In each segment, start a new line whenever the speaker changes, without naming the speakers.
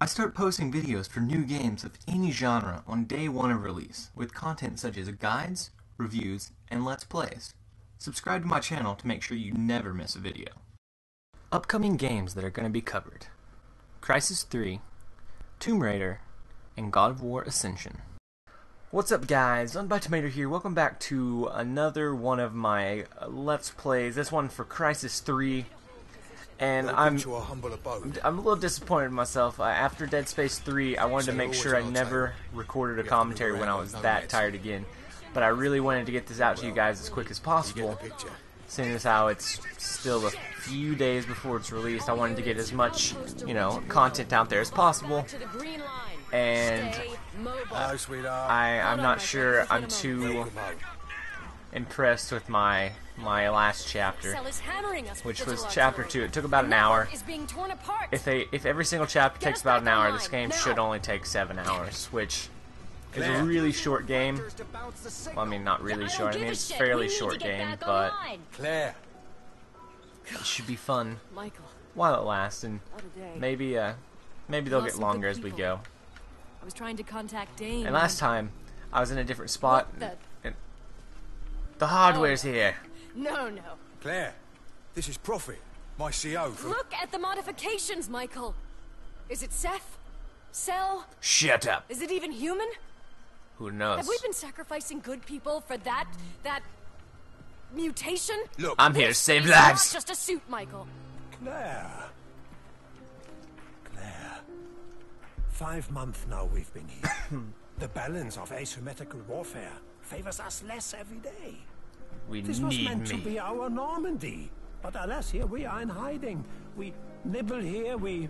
I start posting videos for new games of any genre on day one of release, with content such as guides, reviews, and let's plays. Subscribe to my channel to make sure you never miss a video. Upcoming games that are going to be covered Crysis 3, Tomb Raider, and God of War Ascension. What's up guys, Ownedbytamater here, welcome back to another one of my uh, Let's Plays, this one for Crysis 3, and I'm, I'm a little disappointed in myself. Uh, after Dead Space 3, I wanted to make sure I never recorded a commentary when I was that tired again, but I really wanted to get this out to you guys as quick as possible, seeing as how it's still a few days before it's released, I wanted to get as much, you know, content out there as possible, and I, I'm not sure I'm too impressed with my my last chapter, which was chapter two. It took about an hour. If they if every single chapter takes about an hour, this game should only take seven hours, which is a really short game. Well, I mean, not really short. I mean, it's a fairly short game, but
Claire.
it should be fun while it lasts, and maybe uh maybe they'll get longer as we go.
I was trying to contact Dane.
And last time, I was in a different spot.
What the-
and the hardware's here.
No, no.
Claire. This is Prophet, my CO from.
Look at the modifications, Michael. Is it Ceph? Cell?
Shut up.
Is it even human?
Who knows?
Have we been sacrificing good people for that that mutation?
Look,
I'm here to save
is
lives.
Not just a suit, Michael.
Claire. Claire. Five months now we've been here. the balance of asymmetrical warfare favors us less every day.
We
This was
need
meant to be our Normandy. But alas, here we are in hiding. We nibble here, we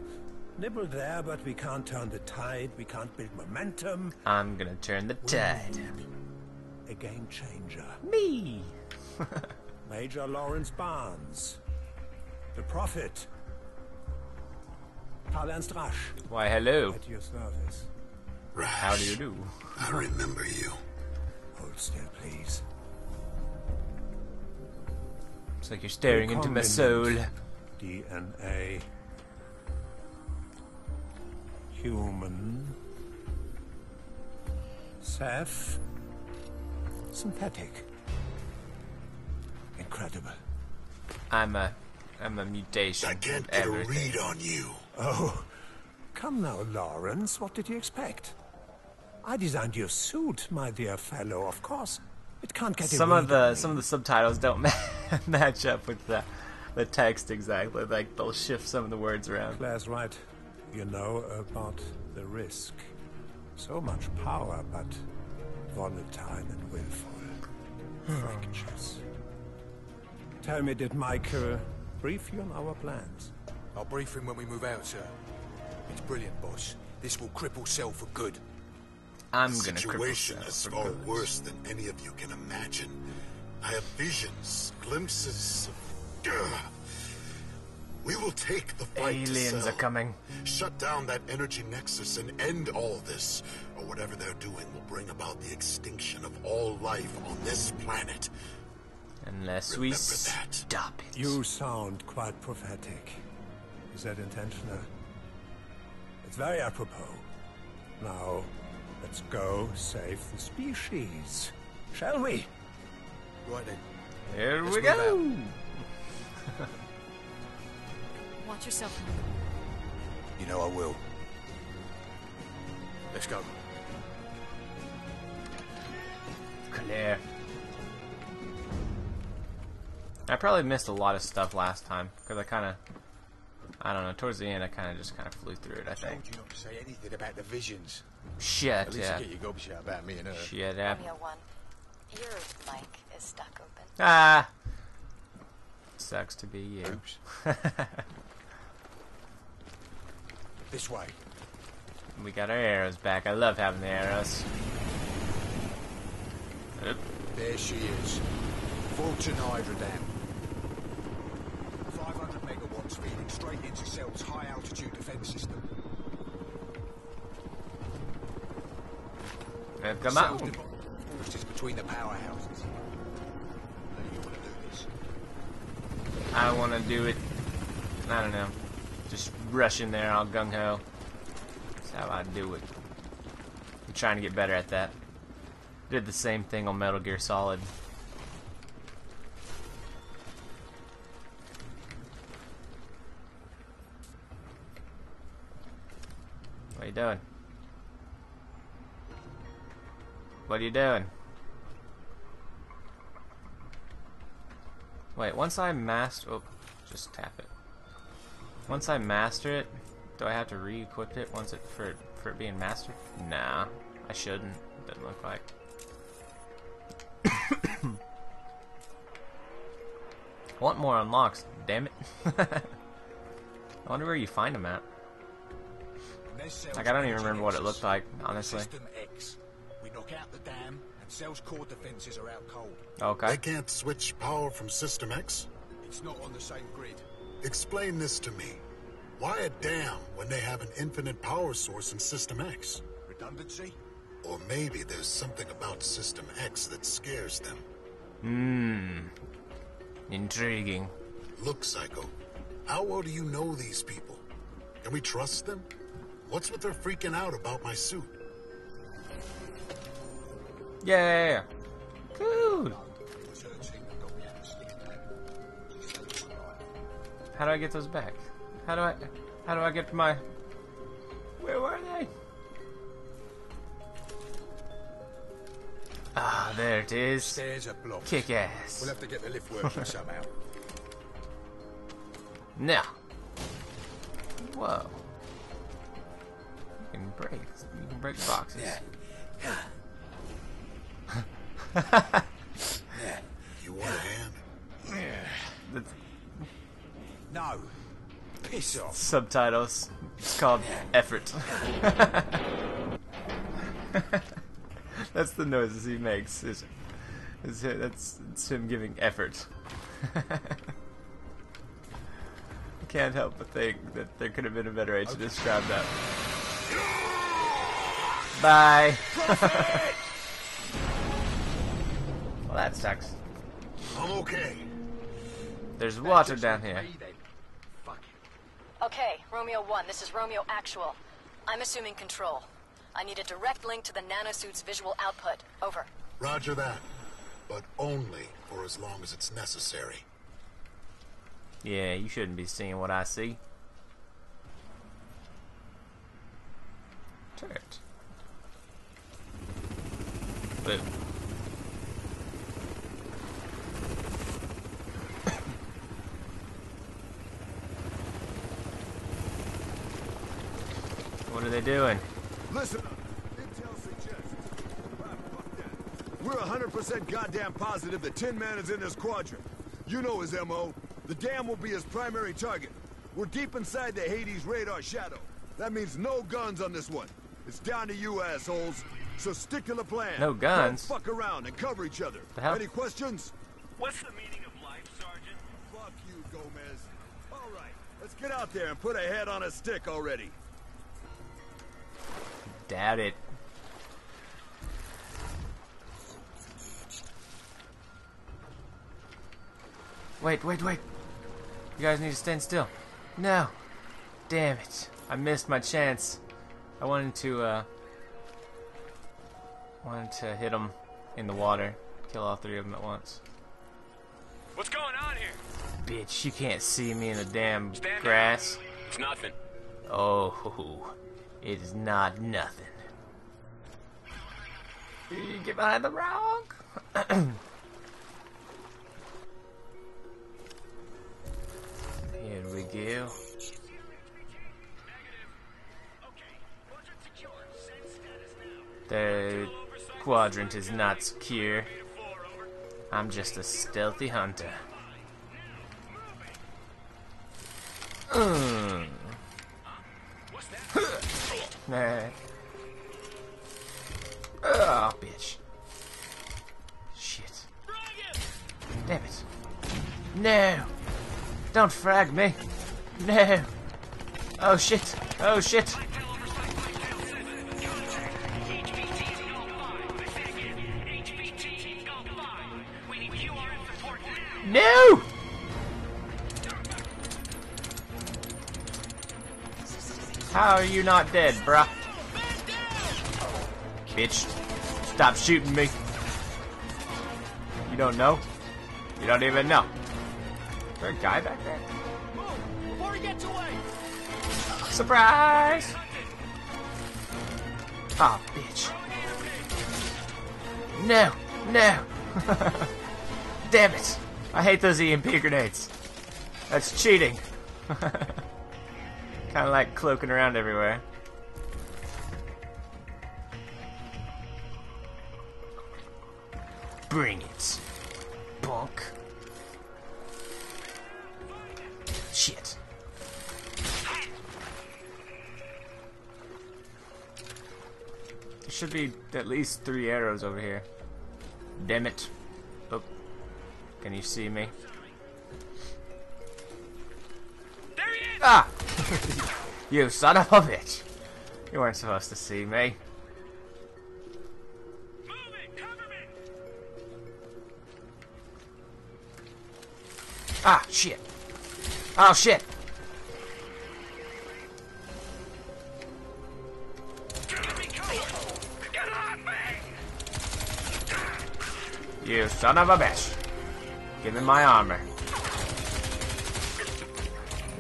nibble there, but we can't turn the tide, we can't build momentum.
I'm gonna turn the tide.
A game changer.
Me.
Major Lawrence Barnes. The Prophet. Karl Ernst Rasch.
Why, hello.
At your service.
How do you do?
I remember you.
Hold still, please.
It's like you're staring into my soul.
DNA. Human. Ceph. Synthetic. Incredible.
I'm a, I'm a mutation.
I can't
of
get a read on you.
Oh, come now, Lawrence. What did you expect? I designed your suit, my dear fellow. Of course, it can't get
Some of the
me.
some of the subtitles don't ma- match up with the the text exactly. Like they'll shift some of the words around.
Claire's right. You know about the risk. So much power, but volatile and willful. Fractious. Tell me, did Michael brief you on our plans?
I'll brief him when we move out, sir. It's brilliant, boss. This will cripple Cell for good.
I'm
The
gonna
situation is far worse than any of you can imagine. I have visions, glimpses of. Ugh. We will take the fight to
Aliens
Cell,
are coming.
Shut down that energy nexus and end all this, or whatever they're doing will bring about the extinction of all life on this planet.
Unless we
Remember that.
stop it.
You sound quite prophetic. Is that intentional? It's very apropos. Now, let's go save the species. Shall we?
Right then.
Here
Let's
we go.
Watch yourself,
You know I will. Let's go.
Claire. I probably missed a lot of stuff last time because I kind of, I don't know. Towards the end, I kind of just kind of flew through it. I think.
Told
think.
you not to say anything about the visions.
Shit.
At least
Yeah.
you get your gobs out about me and her.
Shit. Yeah.
Romeo 1. Your mic is stuck open.
Ah. Sucks to be you.
Oops. This way.
we got our arrows back. I love having the arrows. Oop.
There she is. Fulton Hydro Dam. 500 megawatts feeding straight into Cell's high altitude defense system.
Uh, Come
Cell's
on.
deposit is between the powerhouses. You want to do this?
I want to do it. I don't know. Just rush in there all gung ho. That's how I do it. I'm trying to get better at that. Did the same thing on Metal Gear Solid. What are you doing? What are you doing? Wait, once I master... Oh, just tap it. Once I master it, do I have to re-equip it once it for for it being mastered? Nah, I shouldn't. Doesn't look like. Want more unlocks? Damn it! I wonder where you find them at. Like I don't even remember what it looked like, honestly.
System X. We knock out the dam, and Cell's core defenses are out cold.
Okay.
They can't switch power from System X?
It's not on the same grid.
Explain this to me. Why a dam when they have an infinite power source in System X?
Redundancy?
Or maybe there's something about System X that scares them.
Hmm. Intriguing.
Look, Psycho, how well do you know these people? Can we trust them? What's with their freaking out about my suit?
Yeah. Cool. How do I get those back? How do I how do I get my Where were they? Ah, there it is.
Stairs are blocked.
Kick ass.
We'll have to get the lift working somehow.
Now. Whoa. You can break you can break boxes.
You want a hand?
No. Piss off.
subtitles. It's called effort. that's the noises he makes. Is, is that's it's him giving effort. I can't help but think that there could have been a better way to describe that. Bye. Well, that sucks.
I'm okay.
There's water down here.
Fuck.
Okay, Romeo 1, this is Romeo Actual. I'm assuming control. I need a direct link to the nanosuit's visual output. Over.
Roger that. But only for as long as it's necessary.
Yeah, you shouldn't be seeing what I see. Turret. Boom. They doing?
Listen up. Intel suggests. Ah, that. We're 100% goddamn positive that Tin Man is in this quadrant. You know his MO. The dam will be his primary target. We're deep inside the Hades radar shadow. That means no guns on this one. It's down to you, assholes. So stick to the plan.
No guns?
Don't fuck around and cover each other.
The hell?
Any questions?
What's the meaning of life, Sergeant?
Fuck you, Gomez. All right, let's get out there and put a head on a stick already.
Doubt it. Wait, wait, wait. You guys need to stand still. No. Damn it. I missed my chance. I wanted to, uh... Wanted to hit them in the water. Kill all three of them at once.
What's going on here?
Bitch, you can't see me in the damn
Stand
grass.
down. It's nothing.
Oh, it is not nothing. Get behind the rock. Here we go. The quadrant is not secure. I'm just a stealthy hunter. Mm. Nah. Oh, bitch. Shit. Damn it. No! Don't frag me! No! Oh shit! Oh shit! No! How are you not dead, bruh? Bitch. Stop shooting me. You don't know? You don't even know. Is there a guy back there?
Before he gets away!
Surprise! Oh, bitch. No, no. Damn it. I hate those EMP grenades. That's cheating. kind of like cloaking around everywhere. Bring it. Bonk. Shit. There should be at least three arrows over here. Damn it. Oh. Can you see me?
There he is!
Ah! you son of a bitch! You weren't supposed to see me. Ah, shit. Oh, shit. You son of a bitch. Give me my armor.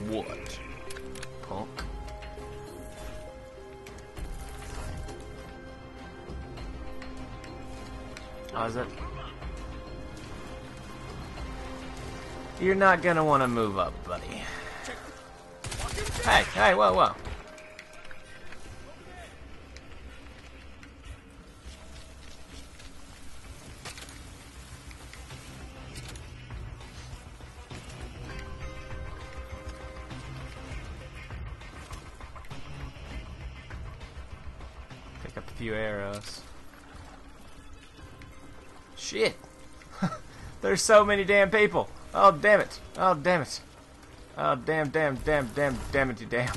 What? How's it? You're not gonna want to move up, buddy. Hey, hey, whoa, whoa. Pick up a few arrows. Shit! There's so many damn people! Oh, damn it! Oh, damn it! Oh, damn, damn, damn, damn, damn it, you damn.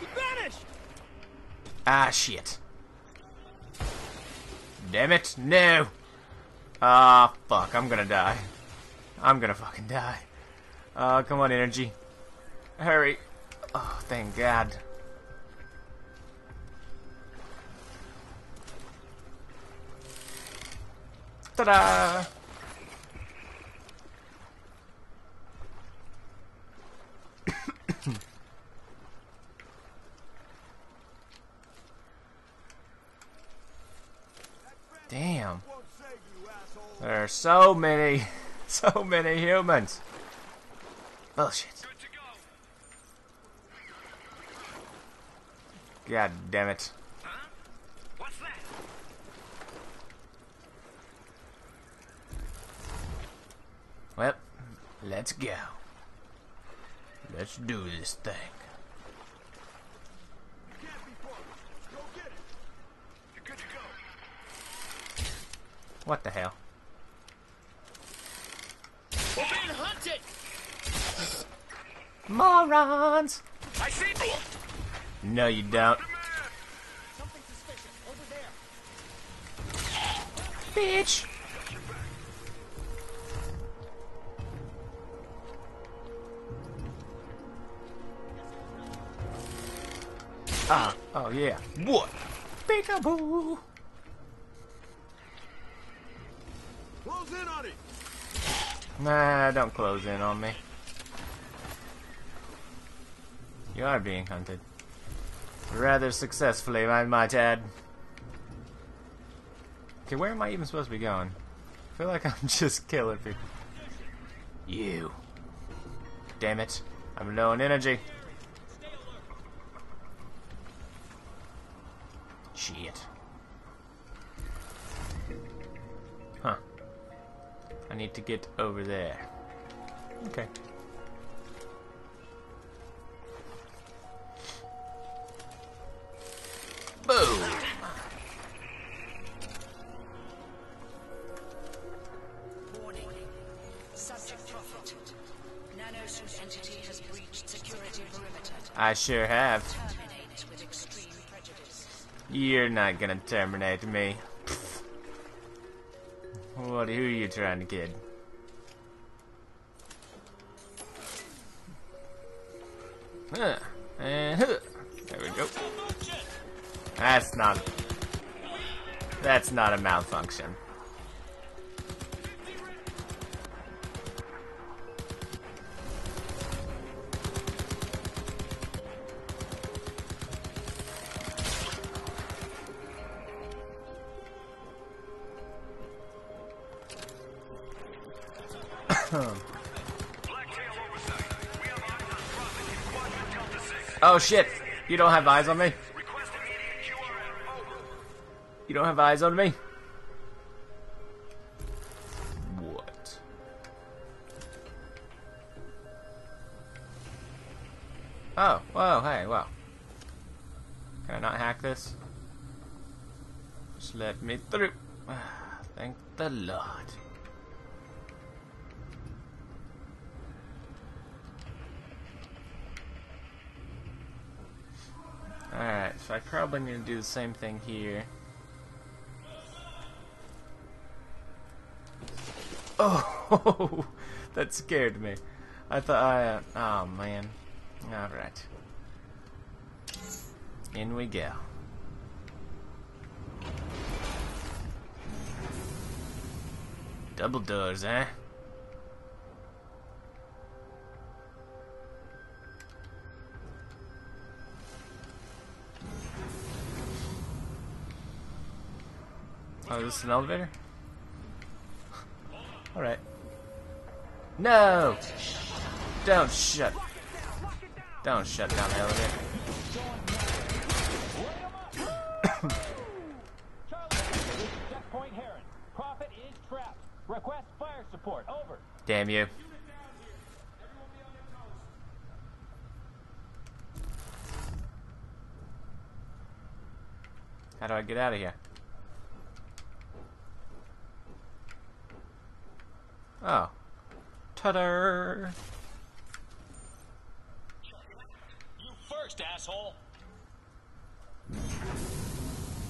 He vanished!
Ah, shit. Damn it, no! Ah, fuck, I'm gonna die. I'm gonna fucking die. Oh, come on, energy. Hurry. Oh, thank God. Ta-da! Damn. There are so many, so many humans. Bullshit.
Good to go.
God damn it.
Huh? What's that?
Well, let's go. Let's do this thing.
You're good to go.
What the hell?
We're being hunted!
Morons!
I see!
No, you don't.
Something suspicious over there.
Bitch! Ah, oh yeah. What? Peekaboo!
Close in on it!
Nah, don't close in on me. You are being hunted. Rather successfully, I might add. Okay, where am I even supposed to be going? I feel like I'm just killing people. You. Damn it. I'm low on energy. Need to get over there. Okay. Boom!
Warning. Subject Prophet. Nanosuit entity has breached security perimeter.
I sure have.
Terminate with extreme prejudice.
You're not gonna terminate me. What? Who are you trying to kid? Huh. And huh. There we go. That's not... That's not a malfunction. Oh shit! You don't have eyes on me? You don't have eyes on me? What? Oh, whoa, hey, whoa. Can I not hack this? Just let me through. Thank the Lord. So I probably need to do the same thing here. Oh, that scared me. I thought I. Uh, oh man. Alright. In we go. Double doors, eh? Oh, is this an elevator? Alright. No! Don't shut. Don't shut down the elevator. Damn you. How do I get out of here? Oh. Ta-da!
You first, asshole.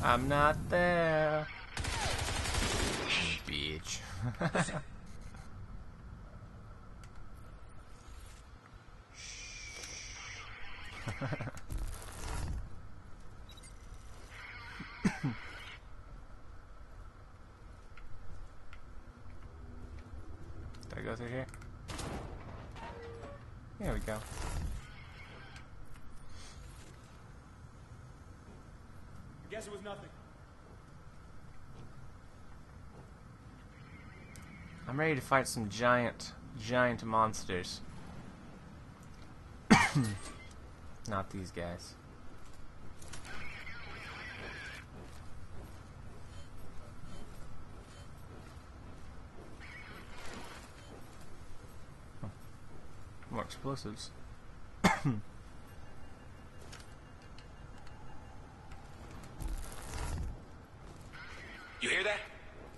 I'm not there. Bitch. Go through here? Here we go.
I guess it was nothing.
I'm ready to fight some giant, giant monsters. Not these guys. Explosives.
You hear that?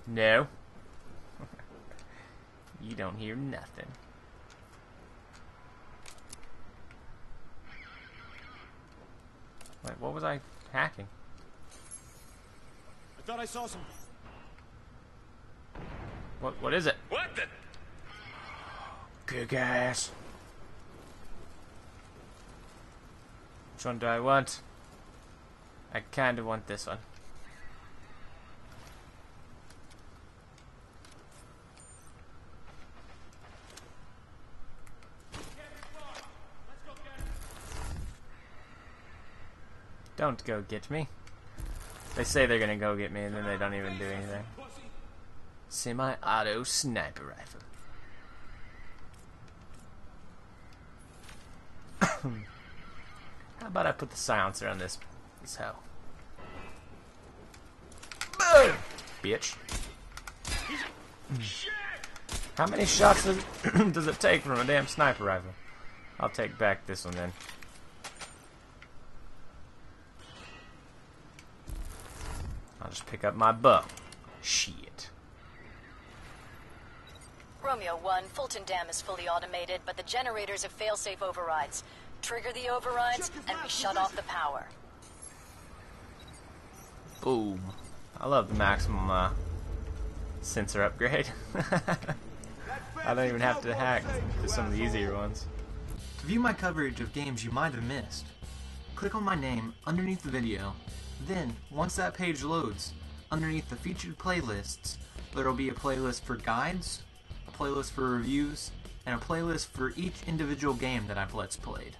No. you don't hear nothing. Wait, what was I hacking?
I thought I saw some.
What what is it?
What the?
Kick ass. Which one do I want? I kinda want this one. Don't go get me. They say they're gonna go get me and then they don't even do anything. Semi-auto sniper rifle. How about I put the silencer on this this hoe? Boom! Bitch. How many shots does does it take from a damn sniper rifle? I'll take back this one then. I'll just pick up my bow. Shit.
Romeo 1, Fulton Dam is fully automated, but the generators have failsafe overrides. Trigger the overrides, and we shut off the power.
Boom. I love the maximum uh, sensor upgrade. I don't even have to hack to some of the easier ones.
To view my coverage of games you might have missed, click on my name underneath the video
Then, once that page loads, underneath the featured playlists, there'll be a playlist for guides, a playlist for reviews, and a playlist for each individual game that I've Let's Played.